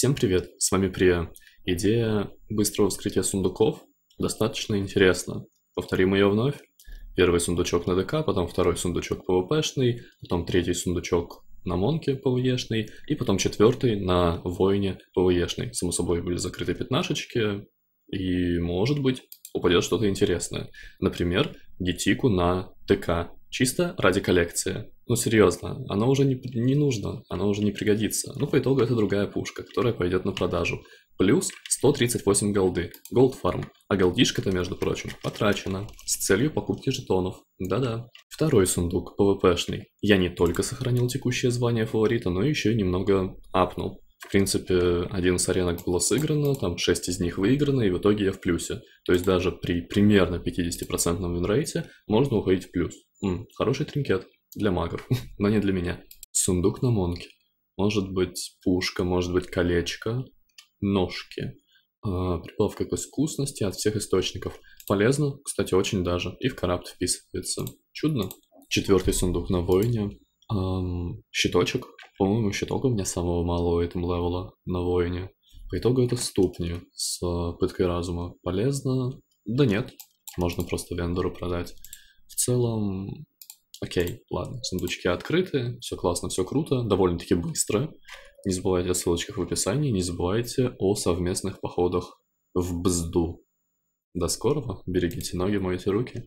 Всем привет, с вами Прия. Идея быстрого вскрытия сундуков достаточно интересна. Повторим ее вновь. Первый сундучок на ДК, потом второй сундучок ПВПшный, потом третий сундучок на Монке ПВЕшный, и потом четвертый на Воине ПВЕшный. Само собой были закрыты пятнашечки, и, может быть, упадет что-то интересное. Например, гитику на ТК, чисто ради коллекции. Ну, серьезно, оно уже не, не нужно, оно уже не пригодится. Ну, по итогу это другая пушка, которая пойдет на продажу. Плюс 138 голды, голд фарм. А голдишка-то, между прочим, потрачена с целью покупки жетонов. Да-да. Второй сундук, ПВПшный. Я не только сохранил текущее звание фаворита, но еще и немного апнул. В принципе, 11 аренок было сыграно, там 6 из них выиграно, и в итоге я в плюсе. То есть даже при примерно 50% винрейте можно уходить в плюс. М, хороший тринкет для магов, но не для меня. Сундук на монке. Может быть пушка, может быть колечко, ножки. А, прибавка к искусности от всех источников. Полезно, кстати, очень даже. И в карапт вписывается. Чудно. Четвертый сундук на воине. Эм, щиточек. По-моему, щиток у меня самого малого этом левела на воине. По итогу это ступни с пыткой разума. Полезно? Да нет. Можно просто вендору продать. В целом, окей, ладно, сундучки открыты, все классно, все круто, довольно-таки быстро. Не забывайте о ссылочках в описании, не забывайте о совместных походах в Бзду. До скорого, берегите ноги, мойте руки.